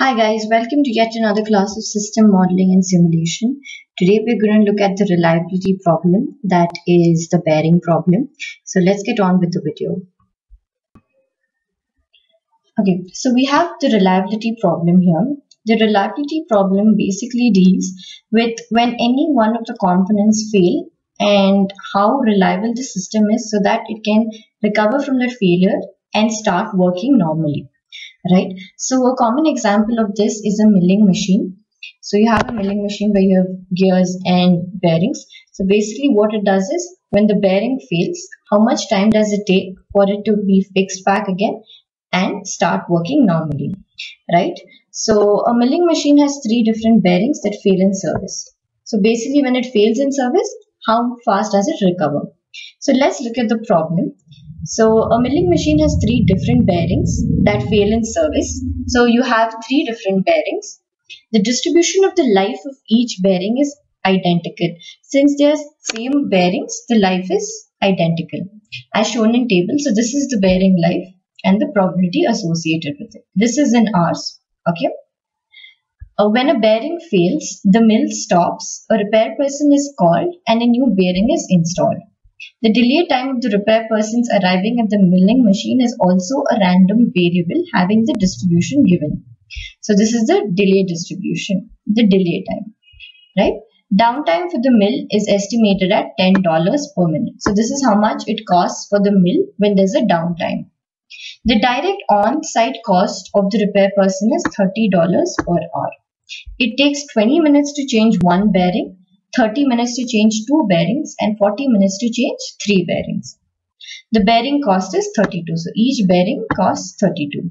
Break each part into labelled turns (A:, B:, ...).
A: Hi guys, welcome to yet another class of system modeling and simulation. Today we're going to look at the reliability problem that is the bearing problem. So let's get on with the video. Okay, so we have the reliability problem here. The reliability problem basically deals with when any one of the components fail and how reliable the system is so that it can recover from that failure and start working normally right? So a common example of this is a milling machine. So you have a milling machine where you have gears and bearings. So basically what it does is when the bearing fails, how much time does it take for it to be fixed back again and start working normally, right? So a milling machine has three different bearings that fail in service. So basically when it fails in service, how fast does it recover? So let's look at the problem. So a milling machine has three different bearings that fail in service. So you have three different bearings. The distribution of the life of each bearing is identical. Since they are same bearings, the life is identical as shown in table. So this is the bearing life and the probability associated with it. This is in hours. Okay. Uh, when a bearing fails, the mill stops, a repair person is called and a new bearing is installed. The delay time of the repair persons arriving at the milling machine is also a random variable having the distribution given. So this is the delay distribution, the delay time, right? Downtime for the mill is estimated at $10 per minute. So this is how much it costs for the mill when there's a downtime. The direct on-site cost of the repair person is $30 per hour. It takes 20 minutes to change one bearing 30 minutes to change two bearings and 40 minutes to change three bearings. The bearing cost is 32. So each bearing costs 32.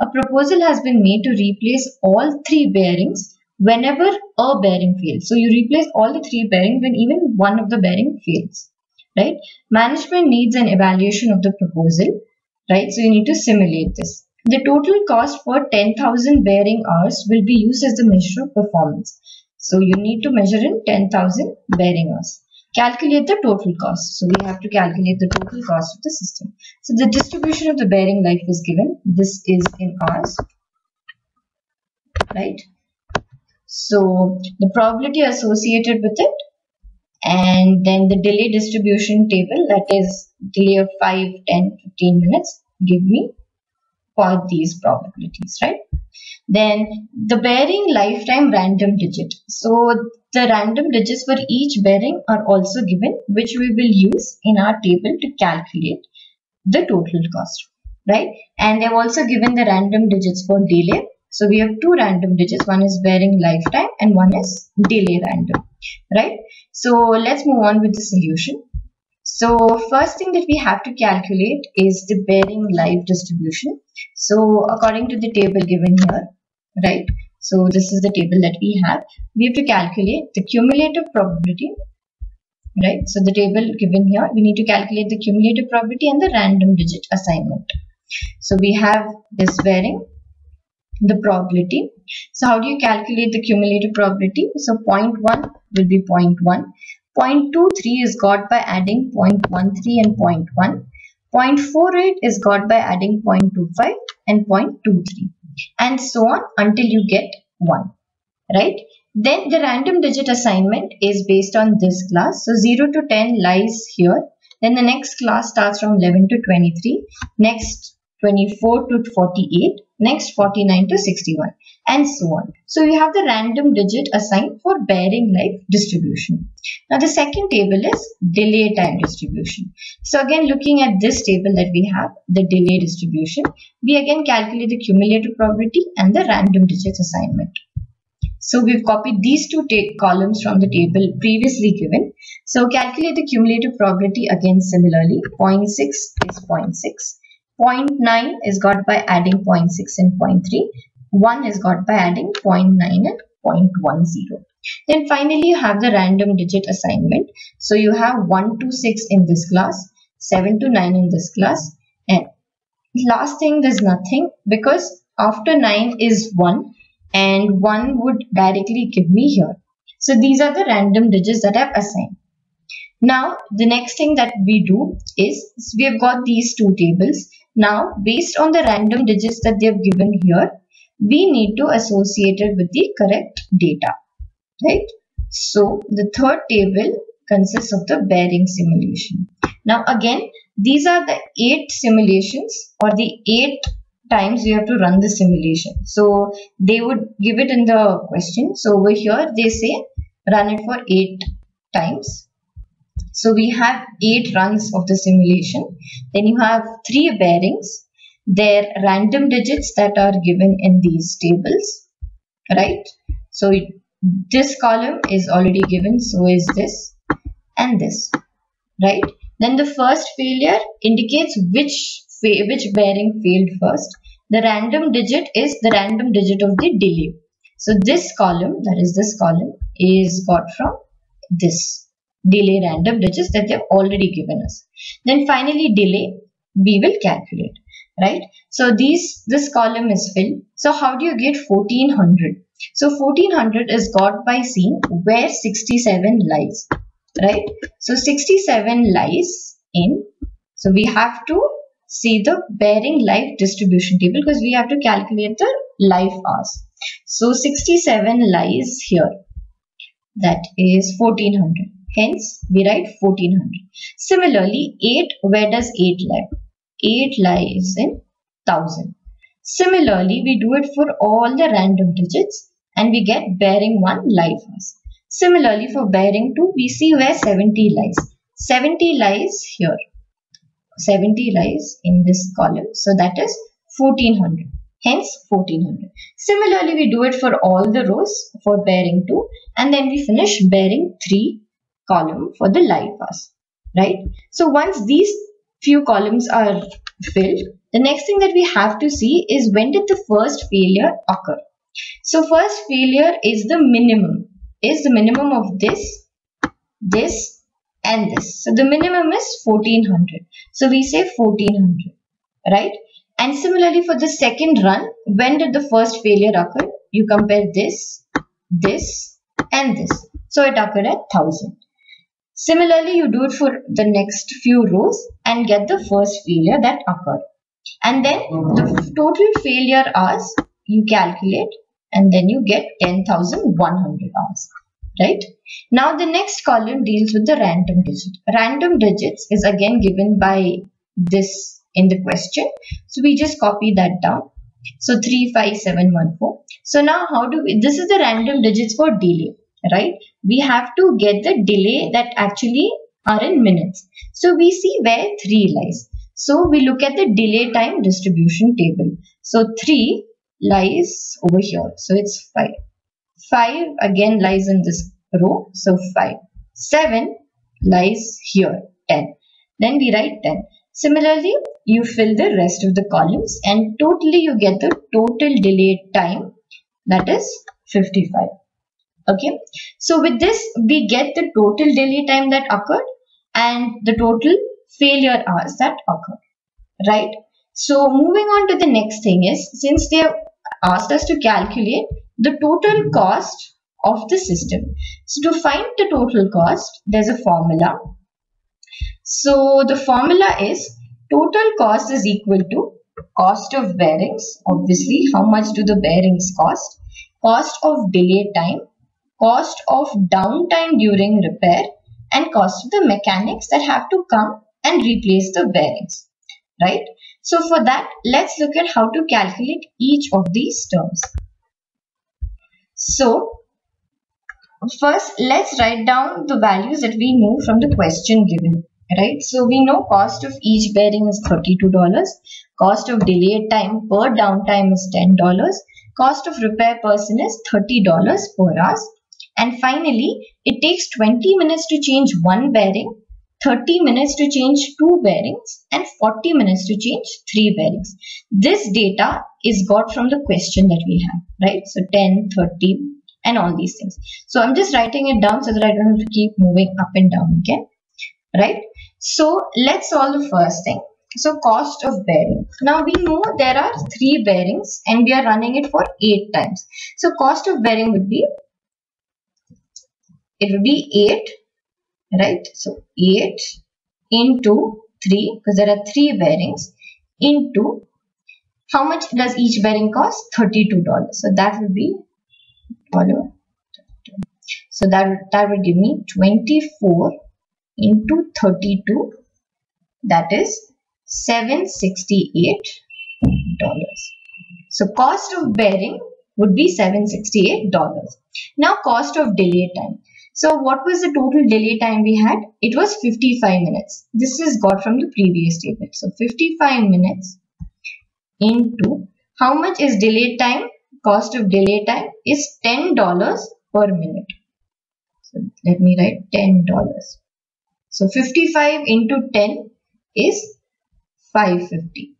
A: A proposal has been made to replace all three bearings whenever a bearing fails. So you replace all the three bearings when even one of the bearing fails. Right? Management needs an evaluation of the proposal. Right? So you need to simulate this. The total cost for 10,000 bearing hours will be used as the measure of performance. So you need to measure in 10,000 bearing hours. Calculate the total cost. So we have to calculate the total cost of the system. So the distribution of the bearing life is given. This is in hours. Right. So the probability associated with it and then the delay distribution table that is delay of 5, 10, 15 minutes give me for these probabilities, right? Then the bearing lifetime random digit. So the random digits for each bearing are also given which we will use in our table to calculate the total cost, right? And they've also given the random digits for delay. So we have two random digits. One is bearing lifetime and one is delay random, right? So let's move on with the solution. So first thing that we have to calculate is the bearing life distribution. So according to the table given here, right? So this is the table that we have. We have to calculate the cumulative probability, right? So the table given here, we need to calculate the cumulative probability and the random digit assignment. So we have this bearing, the probability. So how do you calculate the cumulative probability? So 0.1 will be 0.1. 0.23 is got by adding 0.13 and 0.1. 0.48 is got by adding 0.25 and 0.23 and so on until you get 1 right? Then the random digit assignment is based on this class. So 0 to 10 lies here. Then the next class starts from 11 to 23 next 24 to 48 next 49 to 61 and so on so you have the random digit assigned for bearing life distribution now the second table is delay time distribution so again looking at this table that we have the delay distribution we again calculate the cumulative probability and the random digits assignment so we've copied these two columns from the table previously given. So calculate the cumulative probability again similarly. 0.6 is 0.6. 0.9 is got by adding 0.6 and 0.3. 1 is got by adding 0.9 and 0.10. Then finally you have the random digit assignment. So you have 1 to 6 in this class, 7 to 9 in this class and last thing there's nothing because after 9 is 1 and 1 would directly give me here. So these are the random digits that I've assigned. Now the next thing that we do is we have got these two tables. Now based on the random digits that they have given here, we need to associate it with the correct data, right? So the third table consists of the bearing simulation. Now again, these are the eight simulations or the eight times you have to run the simulation. So they would give it in the question. So over here they say run it for eight times. So we have eight runs of the simulation. Then you have three bearings. They're random digits that are given in these tables, right? So it, this column is already given. So is this and this, right? Then the first failure indicates which which bearing failed first. The random digit is the random digit of the delay. So this column, that is this column, is got from this delay random digits that they've already given us. Then finally delay, we will calculate, right? So these this column is filled. So how do you get 1400? So 1400 is got by seeing where 67 lies, right? So 67 lies in, so we have to see the bearing life distribution table because we have to calculate the life hours. So 67 lies here. That is 1400. Hence, we write 1400. Similarly, 8, where does 8 lie? 8 lies in 1000. Similarly, we do it for all the random digits and we get bearing 1 life hours. Similarly, for bearing 2, we see where 70 lies. 70 lies here. 70 lies in this column. So that is 1400. Hence 1400. Similarly, we do it for all the rows for bearing 2 and then we finish bearing 3 column for the life hours. Right. So once these few columns are filled, the next thing that we have to see is when did the first failure occur. So first failure is the minimum, is the minimum of this, this and this. So the minimum is 1400. So we say 1400, right? And similarly for the second run, when did the first failure occur? You compare this, this and this. So it occurred at 1000. Similarly, you do it for the next few rows and get the first failure that occurred. And then the total failure hours you calculate and then you get 10,100 hours right? Now the next column deals with the random digit. Random digits is again given by this in the question. So we just copy that down. So 35714. So now how do we, this is the random digits for delay, right? We have to get the delay that actually are in minutes. So we see where 3 lies. So we look at the delay time distribution table. So 3 lies over here. So it's 5. 5 again lies in this row. So 5. 7 lies here. 10. Then we write 10. Similarly, you fill the rest of the columns and totally you get the total delay time that is 55. Okay. So with this, we get the total delay time that occurred and the total failure hours that occurred. Right. So moving on to the next thing is since they have asked us to calculate the total cost of the system. So to find the total cost, there's a formula. So the formula is total cost is equal to cost of bearings, obviously how much do the bearings cost, cost of delay time, cost of downtime during repair and cost of the mechanics that have to come and replace the bearings, right? So for that, let's look at how to calculate each of these terms. So first let's write down the values that we know from the question given right so we know cost of each bearing is $32 cost of delay time per downtime is $10 cost of repair person is $30 per hour and finally it takes 20 minutes to change one bearing 30 minutes to change two bearings and 40 minutes to change three bearings. This data is got from the question that we have, right? So 10, 30 and all these things. So I'm just writing it down so that I don't have to keep moving up and down again, right? So let's solve the first thing. So cost of bearing. Now we know there are three bearings and we are running it for eight times. So cost of bearing would be, it would be eight right so 8 into 3 because there are three bearings into how much does each bearing cost? $32. So that would be. So that, that would give me 24 into 32 that is $768. So cost of bearing would be $768. Now cost of delay time. So what was the total delay time we had? It was 55 minutes. This is got from the previous table. So 55 minutes into how much is delay time? Cost of delay time is $10 per minute. So let me write $10. So 55 into 10 is 550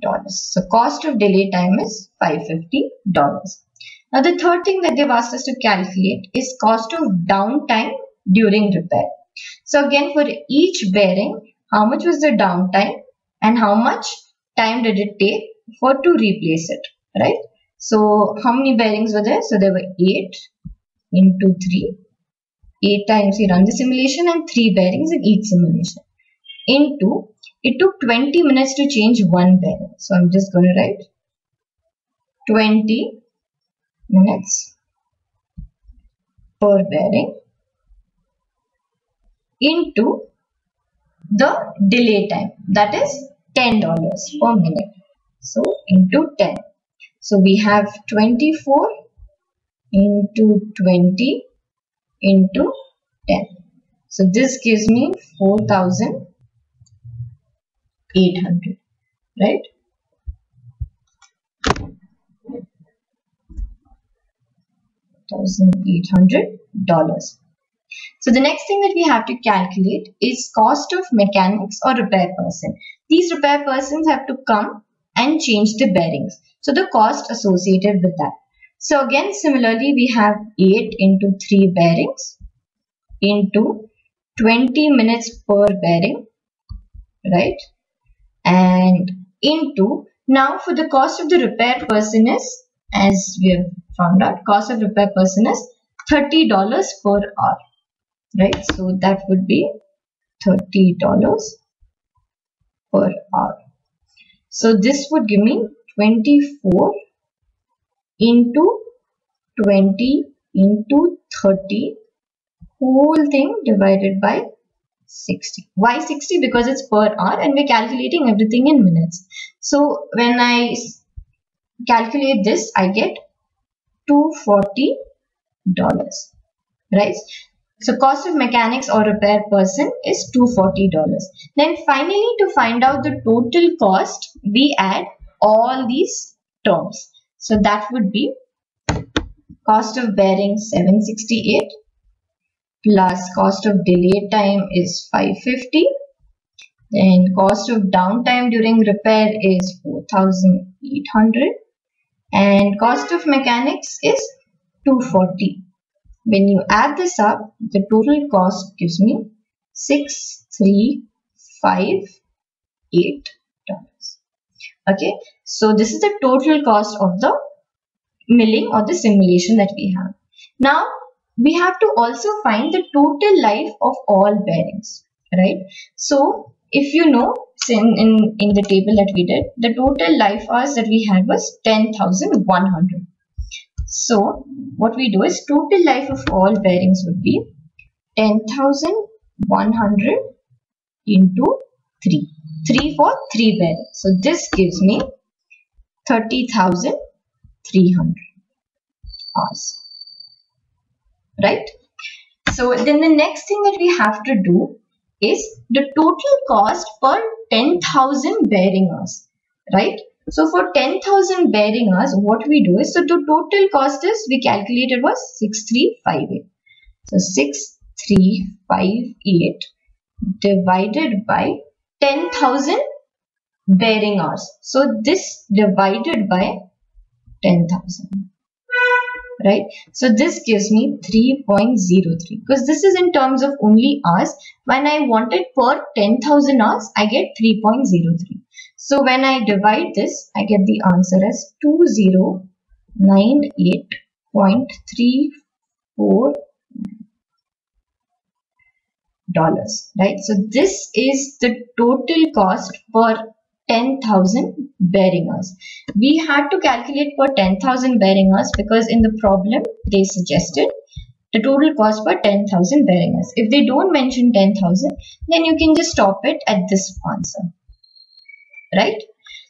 A: dollars. So cost of delay time is 550 dollars. Now the third thing that they've asked us to calculate is cost of downtime during repair. So again for each bearing, how much was the downtime and how much time did it take for to replace it, right? So how many bearings were there? So there were 8 into 3. 8 times we run the simulation and 3 bearings in each simulation. Into, it took 20 minutes to change one bearing. So I'm just going to write 20 minutes per bearing into the delay time that is $10 per minute. So into 10. So we have 24 into 20 into 10. So this gives me 4800 right. $1,800. So the next thing that we have to calculate is cost of mechanics or repair person. These repair persons have to come and change the bearings. So the cost associated with that. So again similarly we have 8 into 3 bearings into 20 minutes per bearing right and into now for the cost of the repair person is as we have found out cost of repair person is $30 per hour right? So that would be $30 per hour. So this would give me 24 into 20 into 30 whole thing divided by 60 why 60 because it's per hour and we're calculating everything in minutes. So when i calculate this i get $240 right? So cost of mechanics or repair person is $240 then finally to find out the total cost we add all these terms. So that would be cost of bearing 768 plus cost of delay time is 550 then cost of downtime during repair is 4800 and cost of mechanics is 240 when you add this up the total cost gives me 6358 dollars. Okay so this is the total cost of the milling or the simulation that we have. Now we have to also find the total life of all bearings right? So if you know in, in, in the table that we did, the total life hours that we had was 10,100. So what we do is total life of all bearings would be 10,100 into 3. 3 for 3 bearings. So this gives me 30,300 hours. Right? So then the next thing that we have to do is the total cost per 10,000 bearing hours, right? So for 10,000 bearing hours, what we do is, so the total cost is, we calculated was 6358. So 6358 divided by 10,000 bearing hours. So this divided by 10,000 right? So this gives me 3.03 because this is in terms of only hours. When I want it per 10,000 hours, I get 3.03. So when I divide this, I get the answer as 2098.34 dollars right so this is the total cost per 10,000 bearing hours. We had to calculate for 10,000 bearing hours because in the problem they suggested the total cost for 10,000 bearing hours. If they don't mention 10,000 then you can just stop it at this answer. Right?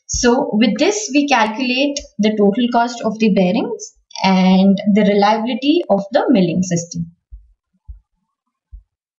A: So with this we calculate the total cost of the bearings and the reliability of the milling system.